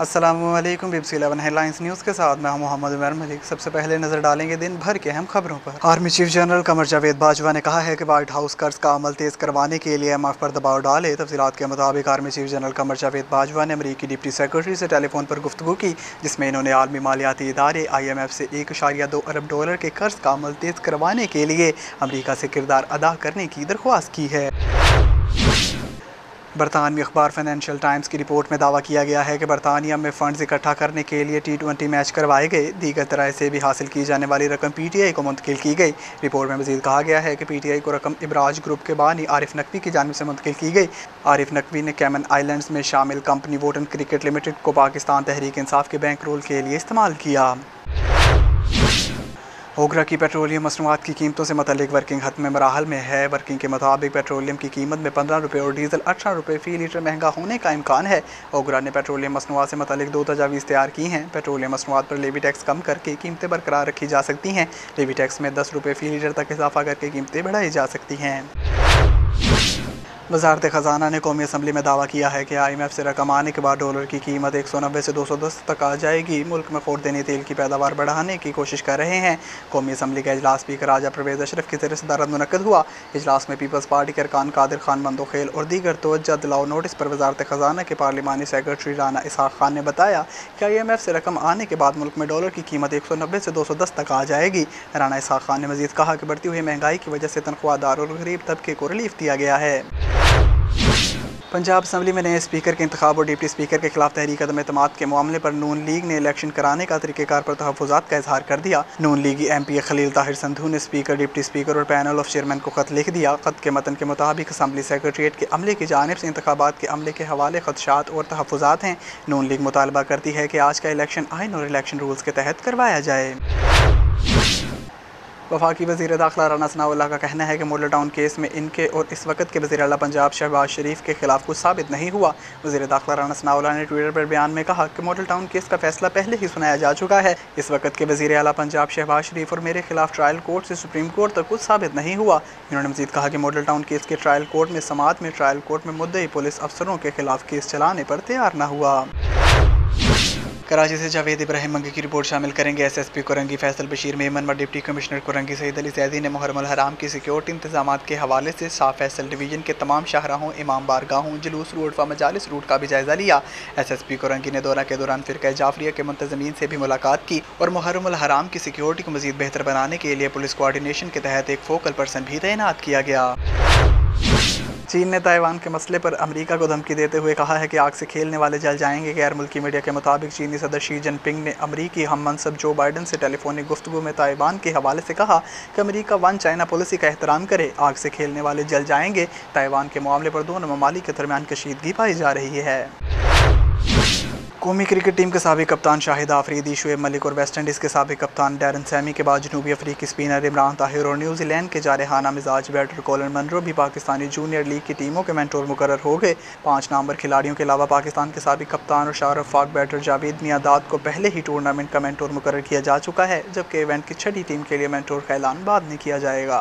Aslam Bibi eleven headlines news के साथ मैं मोहम्मद उमर मलिक। सबसे पहले नज़र डालेंगे दिन भर के अहम खबरों पर। Army chief general Qamar Javed Bajwa ने कहा है कि व्हाइट हाउस कर्ज का अमल तेज करवाने के लिए एम पर दबाव डाले। तफसीत के मुताबिक army chief general Qamar Javed Bajwa ने अमरीकी डिप्टी सेक्रेटरी से टेलीफोन पर गुफ्तु की, जिसमें इन्होंने आलमी मालियाती इदारे आई एम एफ़ से एक अशारिया दो अरब डॉलर के कर्ज का अमल तेज करवाने के लिए अमरीका से किरदार अदा करने की दरख्वास्त की है। बरतानवी अखबार फाइनेंशियल टाइम्स की रिपोर्ट में दावा किया गया है कि बरतानिया में फ़ंड्स इकट्ठा करने के लिए टी ट्वेंटी मैच करवाए गए। दीगर तरह से भी हासिल की जाने वाली रकम पी टी आई को मुंतकिल की गई। रिपोर्ट में मजीद कहा गया है कि पी टी आई को रकम इबराज ग्रुप के बानी आरिफ नकवी की जानब से मुंतकिल की गई। आरिफ नकवी ने कैमन आइलैंड्स में शामिल कंपनी वोटन क्रिकेट लिमिटेड को पाकिस्तान तहरीक इंसाफ के बैंक रोल के लिए इस्तेमाल किया। ओगरा की पेट्रोलियम मसनूआत की कीमतों से मतलब वर्किंग हद में मराहल में है, वर्किंग के मुताबिक पेट्रोलियम की कीमत में पंद्रह रुपये और डीजल अठारह रुपये फ़ी लीटर महँगा होने का इम्कान है। ओगरा ने पेट्रोलियम मसनूआत से मतलब दो तजावीज़ तैयार की हैं। पेट्रोलियम मसनूआत पर लेवी टैक्स कम करके कीमतें बरकरार रखी जा सकती हैं। लेवी टैक्स में दस रुपये फ़ी लीटर तक इजाफा करके कीमतें बढ़ाई जा सकती हैं। वजारत ख़जाना ने कौमी असम्बली में दावा किया है कि आई एम एफ़ से रकम आने के बाद डॉलर की कीमत एक सौ नब्बे से दो सौ दस तक आ जाएगी। मुल्क में देने, तेल की पैदावार बढ़ाने की कोशिश कर रहे हैं। कौमी असम्बली का अजलास स्पीकर राजा परवेज अशरफ की तरह सदारत मुनद हुआ। इजलास में पीपल्स पार्टी के अरकान कादिर खान मंदोखेल और दीगर तोज्जा दिलाओ नोटिस पर वजारत ख़जाना के पार्लिमानी सेक्रेटरी राना इसहाक खान ने बताया कि आई एम एफ़ से रकम आने के बाद मुल्क में डॉलर की कीमत एक सौ नब्बे से दो सौ दस तक आ जाएगी। राना इसहाक खान ने मजीद कहा कि बढ़ती हुई महँगाई की वजह से तनख्वाहदार और गरीब तबके को रिलीफ दिया गया है। पंजाब असम्बली में नए स्पीकर के इंतब और डिप्टी स्पीकर के खिलाफ तहरीक अदम अतमाद के मामले पर नून लीग ने इलेक्शन कराने का तरीक़ेकार पर तहफात का इजहार कर दिया। नून लीगी एम पी खलील ताहिर संधू ने स्पीकर, डिप्टी स्पीकर और पैनल ऑफ़ चेयरमैन को खत लिख दिया। खत के मतन के मुताबिक असम्बली सेक्रेटरीट के अमले की जानब से इंतबात के अमले के हवाले खदशात और तहफात हैं। नून लीग मुतालबा करती है कि आज का इलेक्शन आइन और इलेक्शन रूल्स के तहत करवाया जाए। वफाकी वज़ीर दाखिला राना सनाउल्ला का कहना है कि मॉडल टाउन केस में इनके और इस वक्त के वजी अला पंजाब शहबाज शरीफ के खिलाफ कुछ साबित नहीं हुआ। वजी दाखिला राना सनाउल्ला ने ट्विटर पर बयान में कहा कि मॉडल टाउन केस का फैसला पहले ही सुनाया जा चुका है। इस वक्त के वजी अला पंजाब शहबाज शरीफ और मेरे खिलाफ ट्रायल कोर्ट से सुप्रीम कोर्ट तक कुछ साबित नहीं हुआ। इन्होंने मजीद कहा कि मॉडल टाउन केस के ट्रायल कोर्ट में समात में ट्रायल कोर्ट में मुद्दई पुलिस अफसरों के खिलाफ केस चलाने पर तैयार न हुआ। कराची से जावेद इब्राहिम मंगी की रिपोर्ट शामिल करेंगे। S S P Korangi Faisal Bashir Memon व डिप्टी कमिश्नर कुरंगी सईद अली सैदी ने मुहरम हराम की सिक्योरिटी इंतज़ाम के हवाले से शाह फैसल डिवीज़न के तमाम शाहराहों, इमाम बारगाहों, जुलूस रूट व मजालिस रूट का भी जायजा लिया। एस एस पी कुरंगी ने दौरा के दौरान फिर जाफरिया के मुंतजमीन से भी मुलाकात की और मुहरम हराम की सिक्योरिटी को मजीद बेहतर बनाने के लिए पुलिस कोऑर्डिनेशन के तहत एक फोकल पर्सन भी तैनात किया गया। चीन ने ताइवान के मसले पर अमेरिका को धमकी देते हुए कहा है कि आग से खेलने वाले जल जाएँगे। गैर मुल्की मीडिया के मुताबिक चीनी सदर शी जिनपिंग ने अमरीकी हम मनसब जो बाइडन से टेलीफोनिक गुफ्तु में ताइवान के हवाले से कहा कि अमरीका वन चाइना पॉलिसी का एहतराम करे, आग से खेलने वाले जल जाएँगे। ताइवान के मामले पर दोनों ममालिक के दरमियान कशीदगी पाई जा रही है। कौमी क्रिकेट टीम के सबक कप्तान शाहिद आफरीदी शुएब मलिक और वेस्ट इंडीज़ के सबक कप्तान डैरन सैमी के बाद जनूबी अफ्रीकी स्पिनर इमरान ताहिर और न्यूजीलैंड के जारहाना मिजाज बैटर कोलन मनरो भी पाकिस्तानी जूनियर लीग की टीमों के मेंटोर मुकर हो गए। पाँच नंबर खिलाड़ियों के अलावा पाकिस्तान के सबक कप्तान और शाहरुख फाक बैटर जावेद मियादाद को पहले ही टूर्नामेंट का मेंटोर मुकर किया जा चुका है, जबकि इवेंट की छठी टीम के लिए मेंटोर का ऐलान बाद में किया जाएगा।